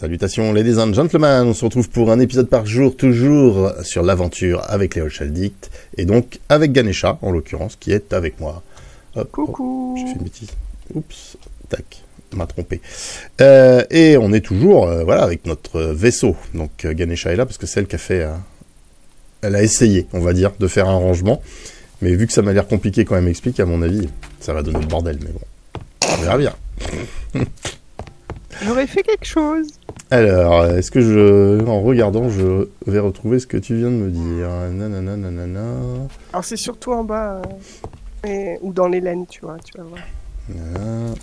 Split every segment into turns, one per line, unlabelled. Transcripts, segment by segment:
Salutations ladies and gentlemen, on se retrouve pour un épisode par jour, toujours sur l'aventure avec les Holchaldict, et donc avec Ganesha, en l'occurrence, qui est avec moi. Hop,
Coucou.
oh, J'ai fait une bêtise. Oups, tac, m'a trompé. Euh, et on est toujours, euh, voilà, avec notre vaisseau. Donc euh, Ganesha est là parce que c'est elle qui a fait, elle a essayé, on va dire, de faire un rangement. Mais vu que ça m'a l'air compliqué quand elle m'explique, à mon avis, ça va donner le bordel, mais bon, on verra bien.
J'aurais fait quelque chose.
Alors, est-ce que je, en regardant, je vais retrouver ce que tu viens de me dire? Nanana, nanana,
Alors c'est surtout en bas, euh, et- ou dans les laines, tu vois, tu vas voir.
nanana.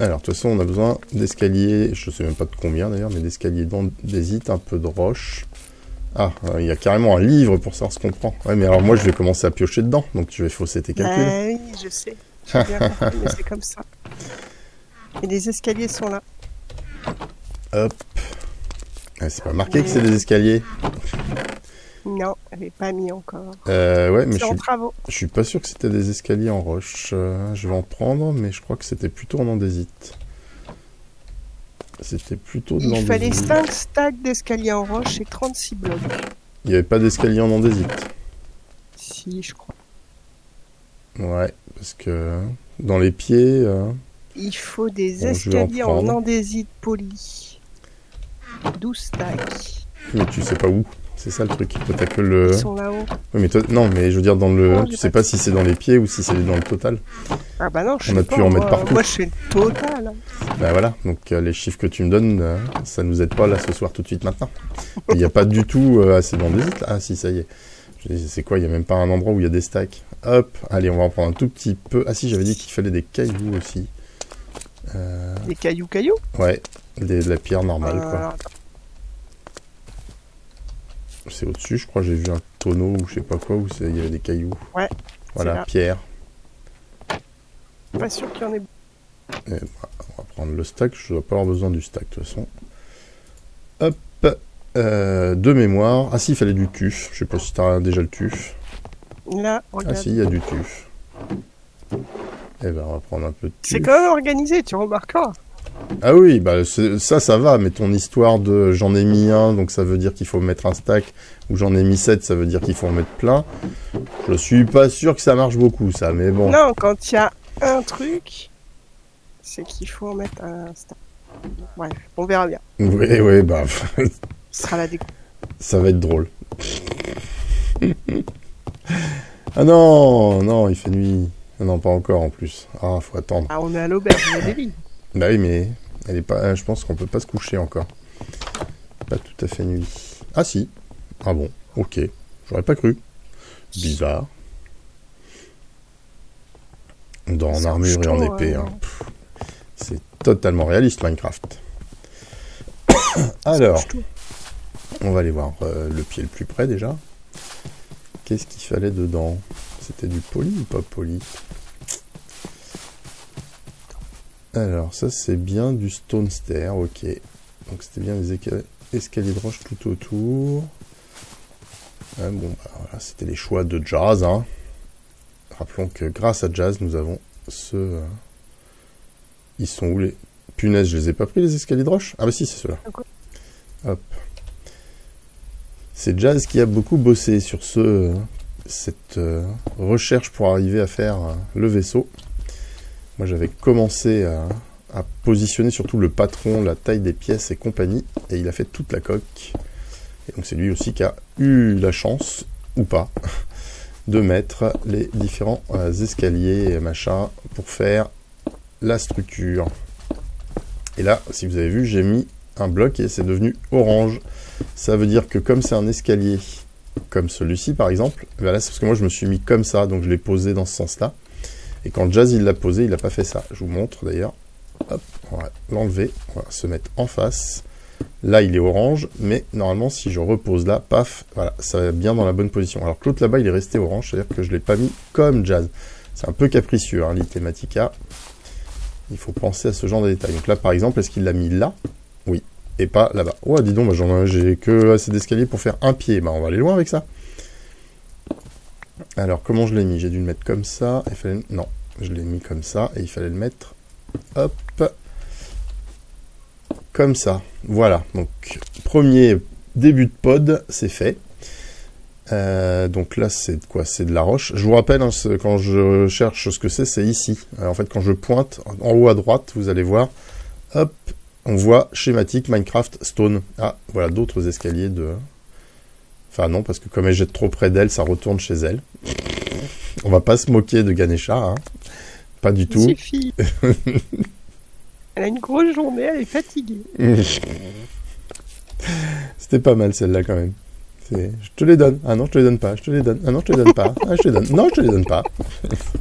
Alors, de toute façon, on a besoin d'escaliers, je sais même pas de combien d'ailleurs, mais d'escaliers d'andésite, un peu de roche. Ah, euh, il y a carrément un livre pour savoir ce qu'on prend. Ouais, mais alors moi, je vais commencer à piocher dedans, donc tu vas fausser tes calculs.
Bah oui, je sais. J'ai bien compris, mais c'est comme ça. Et les escaliers sont là.
Hop. Ah, c'est pas marqué que c'est des escaliers.
Non, elle n'est pas mis encore.
Euh, ouais, mais je
en
suis,
travaux.
je suis pas sûr que c'était des escaliers en roche. Euh, je vais en prendre, mais je crois que c'était plutôt en andésite. C'était plutôt de
Il fallait
l'andésite.
5 stacks d'escaliers en roche et 36 blocs.
Il n'y avait pas d'escalier en andésite.
Si, je crois.
Ouais, parce que dans les pieds, euh,
Il faut des
Bon, en
escaliers en,
prendre.
andésite poli. 12 stacks.
mais tu sais pas où. C'est ça le truc. Toi, t'as que le.
Ils sont là-haut.
Oui, mais toi, non, mais je veux dire, dans le.
Non,
tu sais
pas
pas si c'est dans les pieds ou si c'est dans le total.
Ah bah non, je
On
sais
a
pas,
pu en mettre
moi,
partout.
Moi, je fais le total. hein.
Ben voilà, donc euh, les chiffres que tu me donnes, euh, ça nous aide pas là ce soir tout de suite maintenant. Il n'y a pas du tout euh, assez d'andésite là. Ah si, ça y est. C'est quoi Il n'y a même pas un endroit où il y a des stacks. Hop, allez, on va en prendre un tout petit peu. Ah si, j'avais dit qu'il fallait des cailloux aussi.
Des cailloux, cailloux?
ouais, des- de la pierre normale
Euh,
quoi. C'est au-dessus, je crois, j'ai vu un tonneau ou je sais pas quoi où c'est- il y avait des cailloux.
Ouais,
Voilà,
c'est là.
pierre.
Pas sûr qu'il y en ait.
Et, bah, on va prendre le stack, je dois pas avoir besoin du stack de toute façon. Hop, euh, de mémoire. Ah si, il fallait du tuf. Je sais pas si t'as déjà le tuf.
Là,
Ah
regarde.
si, il y a du tuf. Eh ben, on va prendre un peu de
c'est
tuf.
quand même organisé, tu remarqueras.
Ah oui, bah ça, ça va, mais ton histoire de j'en ai mis un, donc ça veut dire qu'il faut mettre un stack, ou j'en ai mis 7, ça veut dire qu'il faut en mettre plein. Je suis pas sûr que ça marche beaucoup, ça, mais bon.
Non, quand il y a un truc, c'est qu'il faut en mettre un stack. Bref, on verra bien.
Oui, oui, bah,
Ce sera la découverte.
ça va être drôle. ah non, non, il fait nuit. Ah non, pas encore en plus. Ah, faut attendre.
Ah, on est à l'auberge, y a des.
Bah oui, mais elle est pas. Je pense qu'on peut pas se coucher encore. Pas tout à fait nuit. Ah si. Ah bon. Ok. J'aurais pas cru. Bizarre. Dans armure et en épée.
hein.
C'est totalement réaliste Minecraft. Alors, on va aller voir euh, le pied le plus près déjà. Qu'est-ce qu'il fallait dedans? C'était du poli ou pas poli? Alors, ça c'est bien du stone stair, ok. Donc c'était bien les escaliers de roche tout autour. Ah, bon, bah, voilà, c'était les choix de Jazz. Hein. Rappelons que grâce à Jazz, nous avons ce. euh, Ils sont où les. Punaise, je les ai pas pris les escaliers de roche? Ah bah si, c'est ceux-là. Hop. C'est Jazz qui a beaucoup bossé sur ce, cette euh, recherche pour arriver à faire euh, le vaisseau. Moi, j'avais commencé à, positionner surtout le patron, la taille des pièces et compagnie, et il a fait toute la coque. Et donc, c'est lui aussi qui a eu la chance, ou pas, de mettre les différents euh, escaliers et machin pour faire la structure. Et là, si vous avez vu, j'ai mis un bloc et c'est devenu orange. Ça veut dire que comme c'est un escalier comme celui-ci par exemple, ben parce que moi je me suis mis comme ça, donc je l'ai posé dans ce sens-là. Et quand Jazz il l'a posé, il n'a pas fait ça. Je vous montre d'ailleurs. Hop, on va l'enlever, on va se mettre en face. Là il est orange, mais normalement si je repose là, paf, voilà, ça va bien dans la bonne position. Alors que l'autre là-bas il est resté orange, c'est-à-dire que je ne l'ai pas mis comme Jazz. C'est un peu capricieux, hein, l'Itematica. Il faut penser à ce genre de détails. Donc là par exemple, est-ce qu'il l'a mis là? Oui. Et pas là-bas. Oh, dis donc, bah, j'ai que assez d'escalier pour faire un pied. Bah, on va aller loin avec ça. Alors, comment je l'ai mis? J'ai dû le mettre comme ça. Il fallait... Non, je l'ai mis comme ça. Et il fallait le mettre... Hop comme ça. Voilà, donc premier début de pod, c'est fait. Euh, donc là, c'est quoi? C'est de la roche. Je vous rappelle, hein, quand je cherche ce que c'est, c'est ici. en fait, quand je pointe en haut à droite, vous allez voir, hop, on voit schématique Minecraft Stone. Ah, voilà d'autres escaliers de... Enfin non, parce que comme elle jette trop près d'elle, ça retourne chez elle. On va pas se moquer de Ganesha, hein. Pas du tout.
Suffit. elle a une grosse journée, elle est fatiguée.
C'était pas mal celle-là quand même. Je te les donne. Ah non, je te les donne pas. Je te les donne. Ah non, je te les donne pas. Ah, je te les donne. Non, je te les donne pas.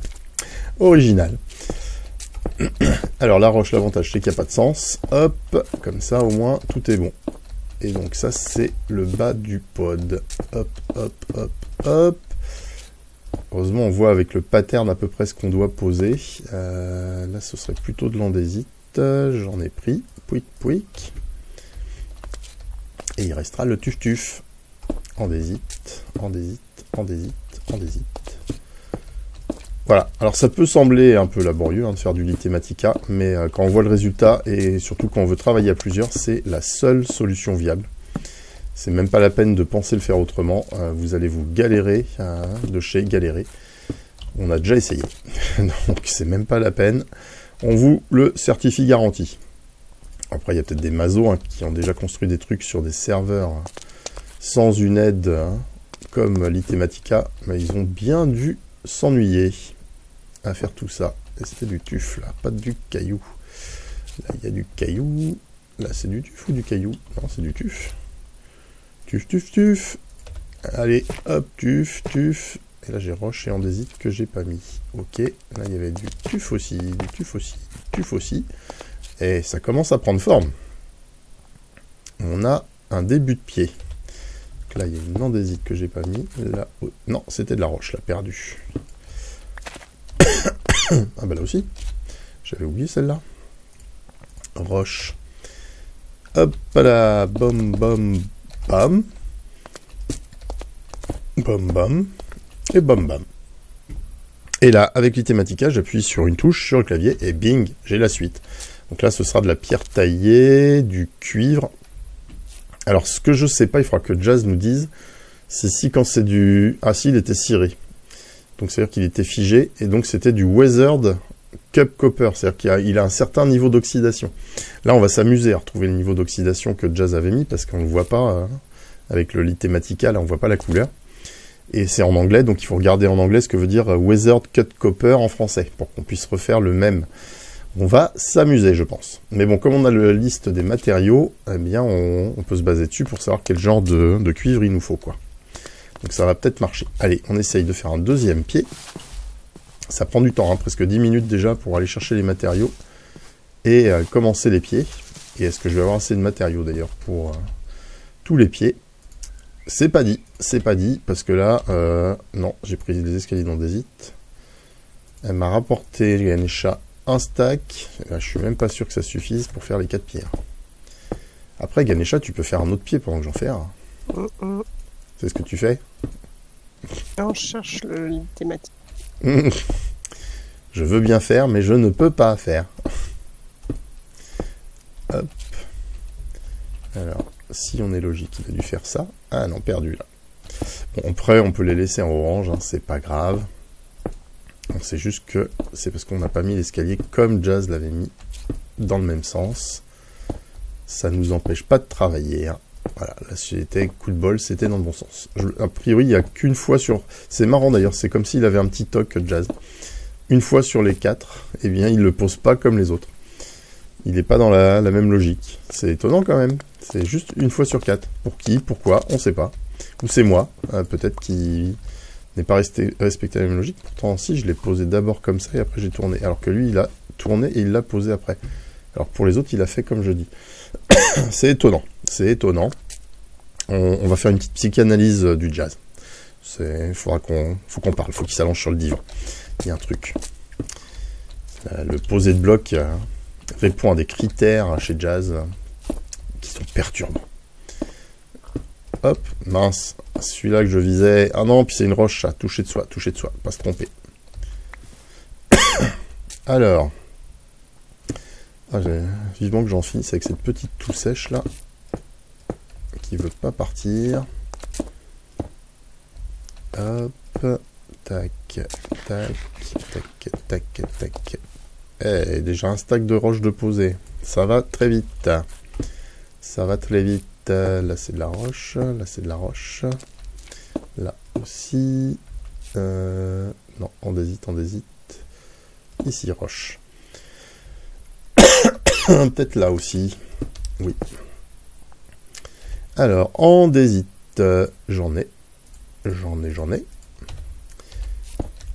Original. Alors la roche, l'avantage, c'est qu'il n'y a pas de sens. Hop, comme ça, au moins, tout est bon. Et donc ça, c'est le bas du pod. Hop, hop, hop, hop. Heureusement, on voit avec le pattern à peu près ce qu'on doit poser. Euh, là, ce serait plutôt de l'andésite. J'en ai pris. Pouic, pouic. Et il restera le tuf-tuf. Andésite, andésite, andésite, andésite. Voilà, alors ça peut sembler un peu laborieux hein, de faire du Litematica, mais euh, quand on voit le résultat, et surtout quand on veut travailler à plusieurs, c'est la seule solution viable. C'est même pas la peine de penser le faire autrement, euh, vous allez vous galérer, hein, de chez galérer. On a déjà essayé, donc c'est même pas la peine. On vous le certifie garanti. Après, il y a peut-être des mazos hein, qui ont déjà construit des trucs sur des serveurs sans une aide comme l'Itematica, mais ils ont bien dû s'ennuyer à faire tout ça. Et c'était du tuf, là, pas du caillou. Là, il y a du caillou. Là, c'est du tuf ou du caillou? Non, c'est du tuf. Tuf, tuf, tuf. Allez, hop, tuf, tuf. Et là, j'ai roche et andésite que j'ai pas mis. Ok, là, il y avait du tuf aussi, du tuf aussi, du tuf aussi. Et ça commence à prendre forme. On a un début de pied. là, il y a une andésite que j'ai pas mis. Là, non, c'était de la roche, là, perdu. ah bah là aussi. J'avais oublié celle-là. Roche. Hop là, bom bom bam. Bom bam. Et bom bam. Et là, avec l'Itematica, j'appuie sur une touche sur le clavier et bing, j'ai la suite. Donc là, ce sera de la pierre taillée, du cuivre. Alors, ce que je sais pas, il faudra que Jazz nous dise, c'est si quand c'est du... Ah si, il était ciré. Donc, c'est-à-dire qu'il était figé, et donc c'était du weathered cup copper, c'est-à-dire qu'il a, un certain niveau d'oxydation. Là, on va s'amuser à retrouver le niveau d'oxydation que Jazz avait mis, parce qu'on ne voit pas, hein, avec le lit thématica, on voit pas la couleur. Et c'est en anglais, donc il faut regarder en anglais ce que veut dire weathered cut copper en français, pour qu'on puisse refaire le même. On va s'amuser, je pense. Mais bon, comme on a la liste des matériaux, eh bien, on, peut se baser dessus pour savoir quel genre de, cuivre il nous faut, quoi. Donc ça va peut-être marcher. Allez, on essaye de faire un deuxième pied. Ça prend du temps, hein, presque 10 minutes déjà pour aller chercher les matériaux et euh, commencer les pieds. Et est-ce que je vais avoir assez de matériaux d'ailleurs pour euh, tous les pieds? C'est pas dit, c'est pas dit, parce que là, euh, non, j'ai pris des escaliers d'andésite. Elle m'a rapporté Ganesha un stack. je suis même pas sûr que ça suffise pour faire les quatre pierres. Après, Ganesha, tu peux faire un autre pied pendant que j'en fais un. C'est ce que tu fais?
On cherche le thématique.
je veux bien faire, mais je ne peux pas faire. Hop. Alors, si on est logique, il a dû faire ça. Ah non, perdu là. Bon, après, on peut les laisser en orange, hein, c'est pas grave. C'est juste que c'est parce qu'on n'a pas mis l'escalier comme Jazz l'avait mis dans le même sens. Ça nous empêche pas de travailler. Hein. Voilà, là c'était coup de bol, c'était dans le bon sens. a priori, il n'y a qu'une fois sur... C'est marrant d'ailleurs, c'est comme s'il avait un petit toc Jazz. Une fois sur les quatre, eh bien, il ne le pose pas comme les autres. Il n'est pas dans la, même logique. C'est étonnant quand même. C'est juste une fois sur quatre. Pour qui Pourquoi On ne sait pas. Ou c'est moi, euh, peut-être qui n'est pas resté, respecté la même logique. Pourtant, si, je l'ai posé d'abord comme ça et après j'ai tourné. Alors que lui, il a tourné et il l'a posé après. Alors pour les autres, il a fait comme je dis. c'est étonnant. C'est étonnant. On, va faire une petite psychanalyse euh, du jazz. Il faudra qu'on faut qu'on parle. faut qu'il s'allonge sur le divan. Il y a un truc. Euh, le posé de bloc euh, répond à des critères chez Jazz qui sont perturbants. Hop, mince. Celui-là que je visais. Ah non, puis c'est une roche, ça. Toucher de soi, toucher de soi. Pas se tromper. Alors. Ah, vivement que j'en finisse avec cette petite toux sèche là. Qui veut pas partir. Hop. Tac. Tac. Tac. Tac. Tac. Eh, déjà un stack de roches de poser. Ça va très vite. Ça va très vite. Là, c'est de la roche. Là, c'est de la roche. Là aussi. Euh, non, on hésite, on hésite. Ici, roche. Peut-être là aussi. Oui. Alors, on hésite. J'en ai. J'en ai, j'en ai.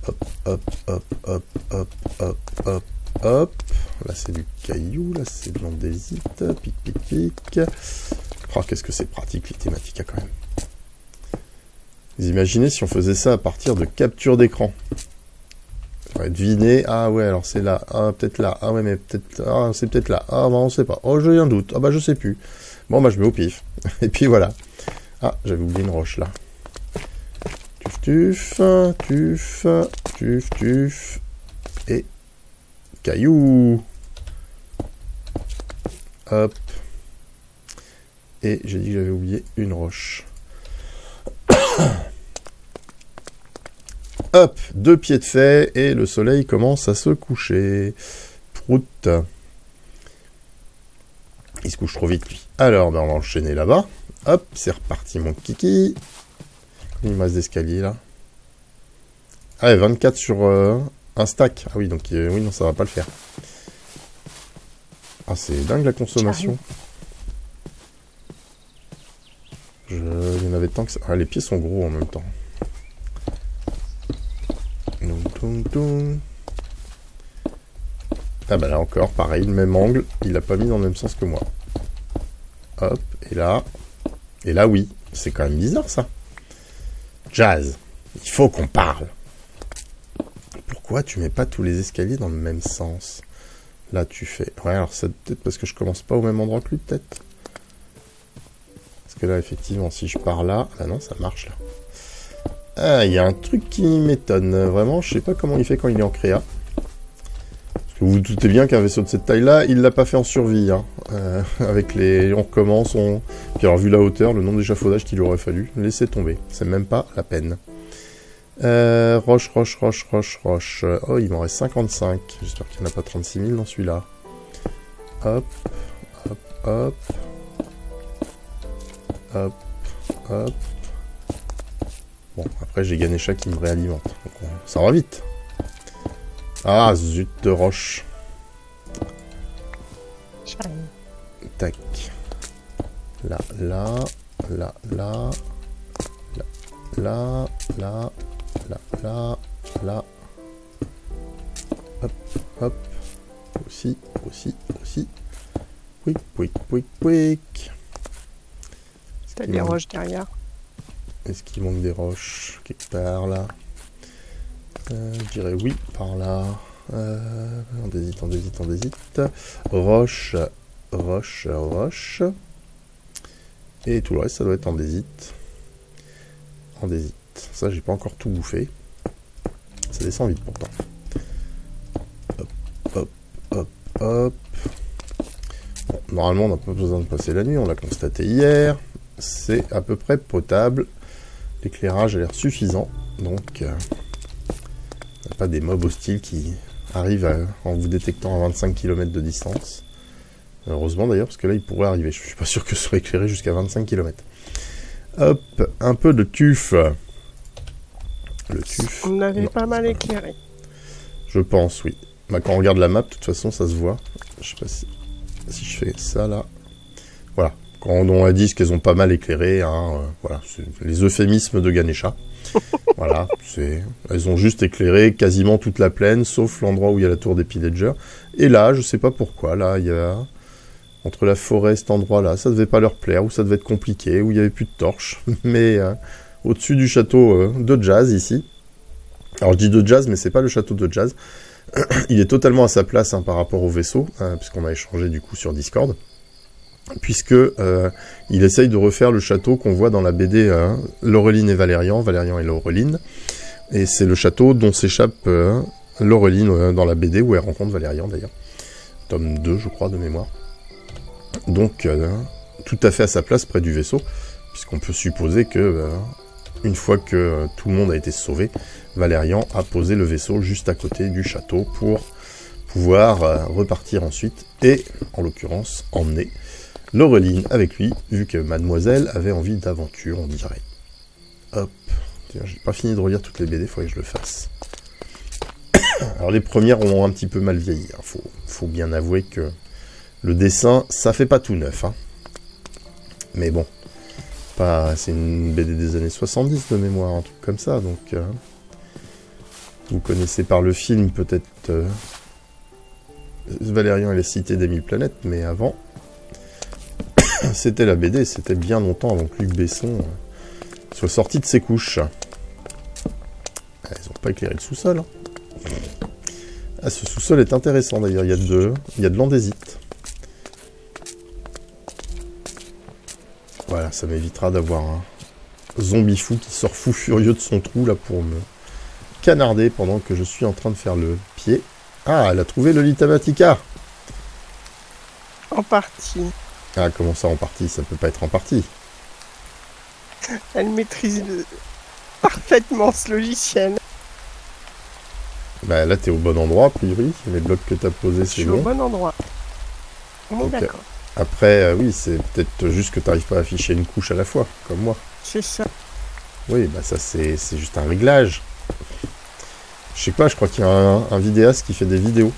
Hop, hop, hop, hop, hop, hop, hop, hop. Là, c'est du caillou. Là, c'est de l'andésite. Pic, pic, pic. Oh, qu'est-ce que c'est pratique, les thématiques, quand même. Vous imaginez si on faisait ça à partir de capture d'écran deviner, ah ouais, alors c'est là, ah peut-être là, ah ouais, mais peut-être, ah c'est peut-être là, ah bah on sait pas, oh j'ai un doute, ah bah je sais plus. Bon bah je mets au pif, et puis voilà. Ah, j'avais oublié une roche là. Tuf, tuf, tuf, tuf, tuf, et caillou. Hop. Et j'ai dit que j'avais oublié une roche. Hop, deux pieds de fait et le soleil commence à se coucher. Prout. Il se couche trop vite lui. Alors, ben, on va enchaîner là-bas. Hop, c'est reparti mon kiki. Me reste d'escalier là. Ah 24 sur euh, un stack. Ah oui, donc euh, oui, non, ça va pas le faire. Ah, c'est dingue la consommation. Je... Il y en avait tant que ça. Ah, les pieds sont gros en même temps. Ah bah là encore, pareil, le même angle, il l'a pas mis dans le même sens que moi. Hop, et là... Et là, oui. C'est quand même bizarre, ça. Jazz, il faut qu'on parle. Pourquoi tu mets pas tous les escaliers dans le même sens? Là, tu fais... Ouais, alors c'est peut-être parce que je commence pas au même endroit que lui, peut-être. Parce que là, effectivement, si je pars là... Ah non, ça marche, là. Ah, il y a un truc qui m'étonne. Vraiment, je sais pas comment il fait quand il est en créa. Parce que vous vous doutez bien qu'un vaisseau de cette taille-là, il l'a pas fait en survie. Hein. Euh, avec les... On recommence. Puis alors, vu la hauteur, le nombre d'échafaudages qu'il aurait fallu, laisser tomber. C'est même pas la peine. Euh, roche, roche, roche, roche, roche. Oh, il m'en reste 55. J'espère qu'il n'y en a pas 36 000 dans celui-là. Hop, hop, hop. Hop, hop. Bon, après j'ai Ganesha qui me réalimente. ça va vite. Ah, zut de roche. Tac. Là, là, là, là, là, là, là, là, là, là. Hop, hop. Aussi, aussi, aussi. Pouic, pouic, pouic, pouic.
T'as des roches derrière
est-ce qu'il manque des roches quelque part là euh, Je dirais oui, par là. Euh, on hésite, on hésite, on. Roche, roche, roche. Et tout le reste, ça doit être en désite. En désite. Ça, j'ai pas encore tout bouffé. Ça descend vite pourtant. Hop, hop, hop, hop. normalement, on n'a pas besoin de passer la nuit, on l'a constaté hier. C'est à peu près potable. L'éclairage a l'air suffisant, donc euh, pas des mobs hostiles qui arrivent en vous détectant à 25 km de distance. Heureusement d'ailleurs, parce que là, ils pourraient arriver. Je suis pas sûr que ce soit éclairé jusqu'à 25 km. Hop, un peu de tuf.
Le tuf. On avait pas mal éclairé.
Je pense, oui. Bah, quand on regarde la map, de toute façon, ça se voit. Je sais pas si, si je fais ça là. Voilà, quand on a dit qu'elles ont pas mal éclairé, hein, euh, voilà, les euphémismes de Ganesha. voilà, elles ont juste éclairé quasiment toute la plaine, sauf l'endroit où il y a la tour des Pillagers. Et là, je sais pas pourquoi, là, il y a entre la forêt, cet endroit-là, ça devait pas leur plaire, ou ça devait être compliqué, ou il y avait plus de torches. Mais euh, au-dessus du château euh, de Jazz ici, alors je dis de Jazz, mais c'est pas le château de Jazz. il est totalement à sa place hein, par rapport au vaisseau, puisqu'on a échangé du coup sur Discord puisque euh, il essaye de refaire le château qu'on voit dans la BD euh, Laureline et Valérian, Valérian et Laureline, et c'est le château dont s'échappe euh, Laureline euh, dans la BD où elle rencontre Valérian d'ailleurs. tome 2, je crois, de mémoire. Donc, tout à fait à sa place près du vaisseau, puisqu'on peut supposer que, une fois que tout le monde a été sauvé, Valérian a posé le vaisseau juste à côté du château pour pouvoir repartir ensuite, et, en l'occurrence, emmener Laureline avec lui, vu que mademoiselle avait envie d'aventure, on dirait. Hop. J'ai pas fini de relire toutes les BD, il faudrait que je le fasse. Alors les premières ont un petit peu mal vieilli. Il faut, bien avouer que le dessin, ça fait pas tout neuf. hein. Mais bon, c'est une BD des années 70 de mémoire, un truc comme ça. Donc, euh, vous connaissez par le film peut-être euh, Valérian et les cités des mille planètes, mais avant, c'était la BD. C'était bien longtemps avant que Luc Besson euh, soit sorti de ses couches. Ils ont pas éclairé le sous-sol. hein. Ah, ce sous-sol est intéressant d'ailleurs. Il y a de, il y a de l'andésite. Voilà, ça m'évitera d'avoir un zombie fou qui sort fou furieux de son trou là pour me canarder pendant que je suis en train de faire le pied. Ah, elle a trouvé Lolita Matica.
En partie.
Ah, comment ça en partie Ça peut pas être en partie.
Elle maîtrise parfaitement ce logiciel.
Bah là, t'es au bon endroit, a priori. Les blocs que t'as posés,
Je
c'est
suis au
bon.
bon endroit. On est d'accord.
Après, euh, oui, c'est peut-être juste que t'arrives pas à afficher une couche à la fois, comme moi.
C'est ça.
Oui, bah ça, c'est c'est juste un réglage. Je sais pas, je crois qu'il y a un, un vidéaste qui fait des vidéos.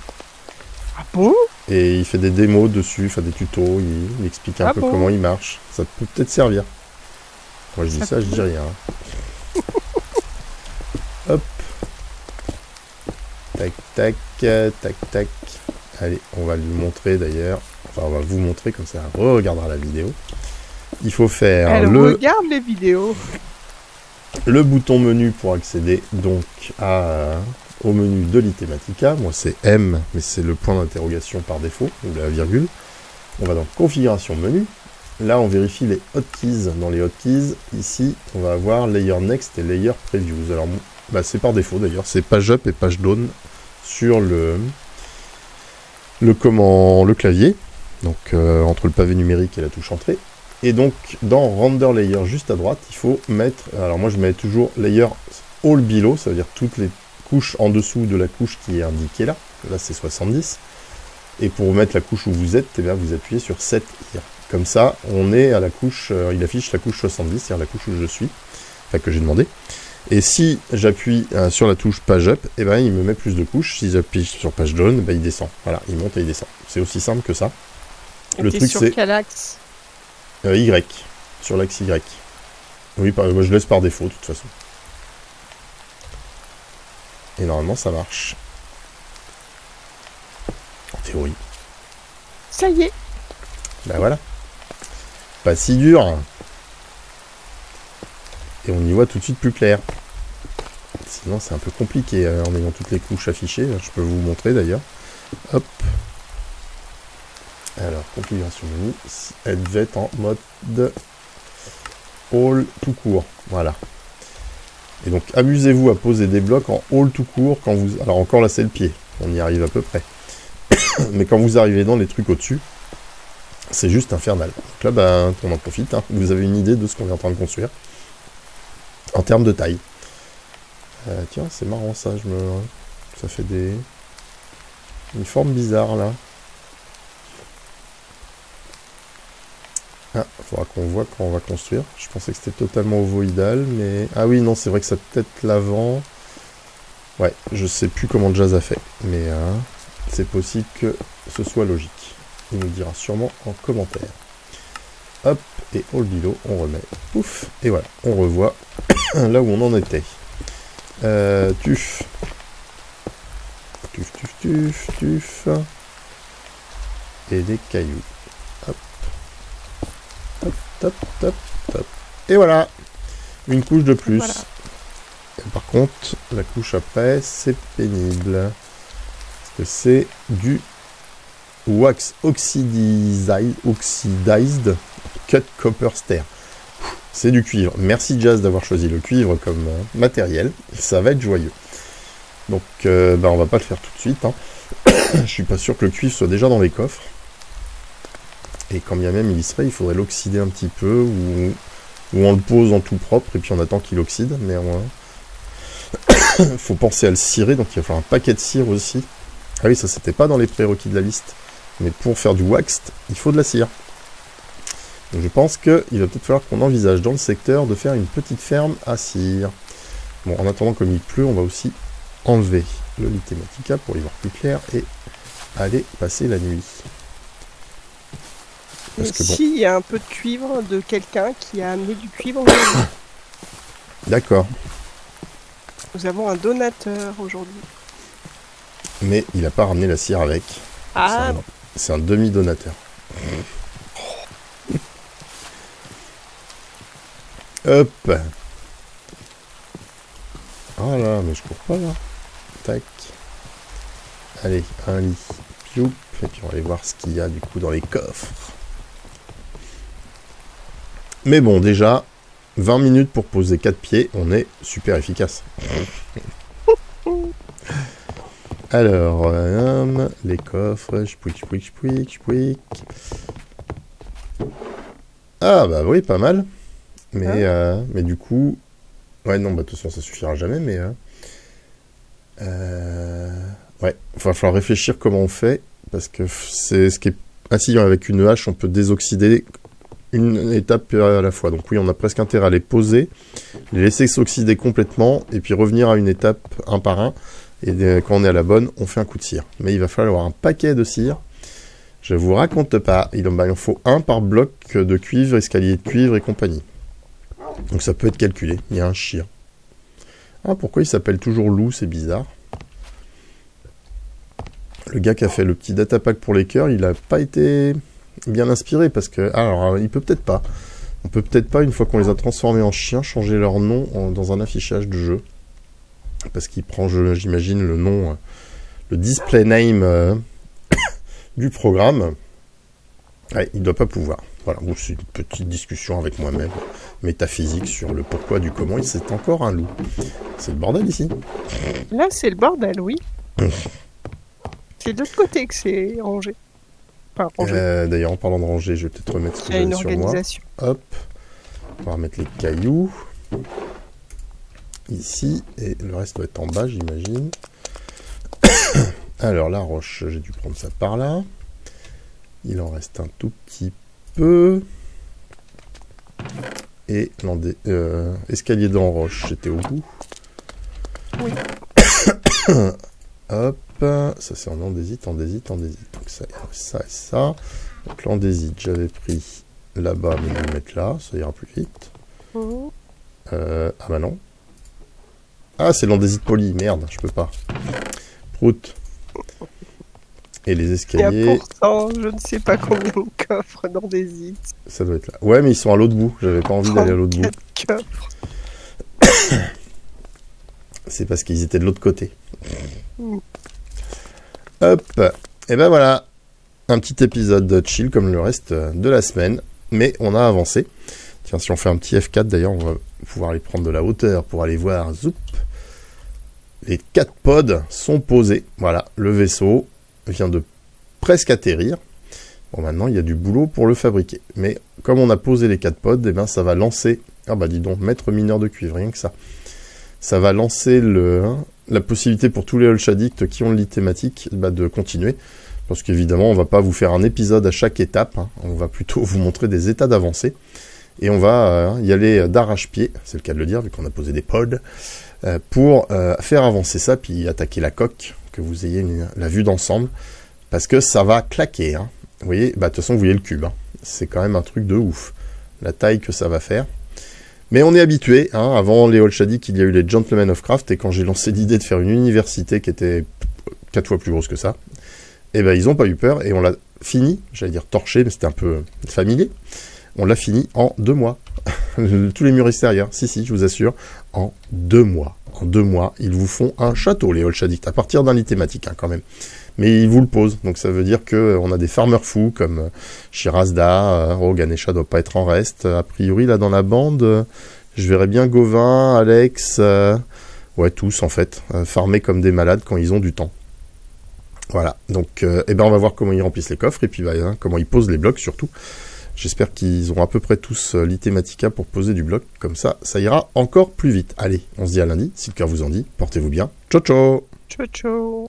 Ah bon?
Et il fait des démos dessus, enfin des tutos, il, il explique un
Ah
peu
bon
comment il marche. Ça peut peut-être servir. Moi je dis
Ça
ça, je dis rien. Hop. Tac, tac, tac, tac. Allez, on va lui montrer d'ailleurs. Enfin, on va vous montrer comme ça, on regardera la vidéo. Il faut faire
Elle
le,
regarde les vidéos.
le bouton menu pour accéder donc à, menu de l'Itematica. Moi c'est M, mais c'est le point d'interrogation par défaut, ou la virgule. On va dans configuration menu. Là on vérifie les hotkeys. Dans les hotkeys, ici on va avoir layer next et layer previews. Alors bah, c'est par défaut d'ailleurs, c'est page up et page down sur le, le, comment, le clavier. Donc euh, entre le pavé numérique et la touche entrée. Et donc, dans Render Layer, juste à droite, il faut mettre... Alors moi, je mets toujours Layer All Below, ça veut dire toutes les couches en dessous de la couche qui est indiquée là. Là, c'est 70. Et pour mettre la couche où vous êtes, eh bien, vous appuyez sur Set Here. Comme ça, on est à la couche... euh, il affiche la couche 70, c'est-à-dire la couche où je suis, enfin que j'ai demandé. Et si j'appuie euh, sur la touche Page Up, eh ben, il me met plus de couches. Si j'appuie sur Page Down, eh ben, il descend. Voilà, il monte et il descend. C'est aussi simple que ça.
Et
Le truc,
sur
c'est-
quel axe?
Euh, y, sur l'axe Y. Oui, par- moi je laisse par défaut de toute façon. Et normalement ça marche. En théorie.
Ça y est.
Bah voilà. Pas si dur. Et on y voit tout de suite plus clair. Sinon c'est un peu compliqué euh, en ayant toutes les couches affichées. Je peux vous montrer d'ailleurs. Hop. Alors, configuration menu. Elle devait être en mode all tout court. Voilà. Et donc amusez-vous à poser des blocs en all tout court quand vous. Alors encore là c'est le pied. On y arrive à peu près. Mais quand vous arrivez dans les trucs au-dessus, c'est juste infernal. Donc là, ben, on en profite. hein. Vous avez une idée de ce qu'on est en train de construire? En termes de taille. Euh, tiens, c'est marrant ça. Je me... Ça fait des... Une forme bizarre là. Ah, faudra qu'on voit quand on va construire. Je pensais que c'était totalement ovoïdal, mais... Ah oui, non, c'est vrai que ça peut être l'avant. Ouais, je sais plus comment Jazz a fait. Mais euh, c'est possible que ce soit logique. Il nous dira sûrement en commentaire. Hop, et all below, on remet. Pouf, et voilà, on revoit là où on en était. Euh, tuf. Tuf, tuf, tuf, tuf. Et des cailloux. Hop. Hop, top, top, top. Et voilà Une couche de plus.
Voilà.
Par contre, la couche après, c'est pénible. Parce que c'est du wax oxidized, oxidized cut copper stair. C'est du cuivre. Merci Jazz d'avoir choisi le cuivre comme euh, matériel. Ça va être joyeux. Donc euh, bah, on va pas le faire tout de suite. Hein. Je suis pas sûr que le cuivre soit déjà dans les coffres. Et quand bien même il y serait, il faudrait l'oxyder un petit peu ou, on le pose en tout propre et puis on attend qu'il oxyde. Mais il faut penser à le cirer, donc il va falloir un paquet de cire aussi. Ah oui, ça c'était pas dans les prérequis de la liste. Mais pour faire du wax, il faut de la cire. Donc je pense qu'il va peut-être falloir qu'on envisage dans le secteur de faire une petite ferme à cire. Bon, en attendant, comme il pleut, on va aussi enlever le Litematica pour y voir plus clair et aller passer la nuit.
Parce que il y a un peu de cuivre de quelqu'un qui a amené du cuivre aujourd'hui.
D'accord.
Nous avons un donateur aujourd'hui.
Mais il n'a pas ramené la cire avec.
Ah
C'est un, demi-donateur. Hop. Voilà, mais je cours pas là. Tac. Allez, un lit. Pioup. Et puis on va aller voir ce qu'il y a du coup dans les coffres. Mais bon, déjà, 20 minutes pour poser 4 pieds, on est super efficace. Alors, euh, les coffres, chpouic, chpouic, chpouic, chpouic. Ah bah oui, pas mal. Mais, ah. euh, mais du coup... Ouais, non, bah de toute façon, ça suffira jamais, mais... Euh, ouais, il va falloir réfléchir comment on fait, parce que c'est ce qui est... Ainsi, avec une hache, on peut désoxyder une étape à la fois. Donc oui, on a presque intérêt à les poser, les laisser s'oxyder complètement, et puis revenir à une étape un par un. Et quand on est à la bonne, on fait un coup de cire. Mais il va falloir un paquet de cire. Je vous raconte pas, il en faut un par bloc de cuivre, escalier de cuivre et compagnie. Donc ça peut être calculé. Il y a un chien. Ah, pourquoi il s'appelle toujours loup C'est bizarre. Le gars qui a fait le petit datapack pour les cœurs, il n'a pas été bien inspiré parce que. Alors, il peut peut-être pas. On peut peut-être pas, une fois qu'on les a transformés en chiens, changer leur nom dans un affichage de jeu. Parce qu'il prend, j'imagine, le nom, euh, le display name euh, du programme. Ouais, il doit pas pouvoir. Voilà, c'est une petite discussion avec moi-même, métaphysique, sur le pourquoi du comment. C'est encore un loup. C'est le bordel ici.
Là, c'est le bordel, oui. c'est de l'autre côté que c'est rangé.
Euh, d'ailleurs, en parlant de ranger, je vais peut-être remettre ce que j'avais sur moi. Hop. On va remettre les cailloux. Ici. Et le reste doit être en bas, j'imagine. Alors, la roche, j'ai dû prendre ça par là. Il en reste un tout petit peu. Et l'escalier euh, roche, j'étais au bout.
Oui.
Hop. Ça, c'est en andésite, andésite, andésite. Donc, ça, ça et ça. Donc, l'andésite, j'avais pris là-bas, mais je vais le mettre là. Ça ira plus vite.
Mhm.
Euh, ah bah non. Ah, c'est l'andésite poli. Merde, je peux pas. Prout. Et les escaliers.
Et pourtant, je ne sais pas combien de coffres d'andésite.
Ça doit être là. Ouais, mais ils sont à l'autre bout. J'avais pas envie d'aller à l'autre bout.
coffres.
c'est parce qu'ils étaient de l'autre côté. Hop, et ben voilà, un petit épisode de chill comme le reste de la semaine, mais on a avancé. Tiens, si on fait un petit F4 d'ailleurs, on va pouvoir aller prendre de la hauteur pour aller voir. Zoup. Les quatre pods sont posés. Voilà, le vaisseau vient de presque atterrir. Bon, maintenant il y a du boulot pour le fabriquer. Mais comme on a posé les quatre pods, et eh ben ça va lancer. Ah bah dis donc, maître mineur de cuivre, rien que ça. Ça va lancer le, la possibilité pour tous les Hulch Addicts qui ont le lit thématique bah, de continuer. Parce qu'évidemment, on va pas vous faire un épisode à chaque étape. Hein. On va plutôt vous montrer des états d'avancée. Et on va euh, y aller d'arrache-pied, c'est le cas de le dire, vu qu'on a posé des pods, euh, pour euh, faire avancer ça, puis attaquer la coque, que vous ayez la vue d'ensemble. Parce que ça va claquer. Hein. Vous voyez, bah, de toute façon, vous voyez le cube. Hein. C'est quand même un truc de ouf. La taille que ça va faire. Mais on est habitué, hein, avant les Holchadik, il y a eu les Gentlemen of Craft, et quand j'ai lancé l'idée de faire une université qui était quatre fois plus grosse que ça, eh ben ils ont pas eu peur, et on l'a fini, j'allais dire torché, mais c'était un peu familier, on l'a fini en deux mois. Tous les murs extérieurs, si si, je vous assure, en deux mois. En deux mois, ils vous font un château, les Holchadik, à partir d'un lit thématique, hein, quand même mais il vous le pose. Donc ça veut dire que euh, a des farmers fous comme euh, Shirazda, oh Ganesha doit pas être en reste. A priori là dans la bande, je verrais bien Gauvin, Alex, Ouais, tous en fait. Euh, farmer comme des malades quand ils ont du temps. Voilà. Donc, euh, eh ben, on va voir comment ils remplissent les coffres et puis bah, hein, comment ils posent les blocs surtout. J'espère qu'ils auront à peu près tous euh, l'Itematica pour poser du bloc. Comme ça, ça ira encore plus vite. Allez, on se dit à lundi. Si le cœur vous en dit, portez-vous bien. Ciao, ciao
Ciao, ciao.